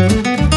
Música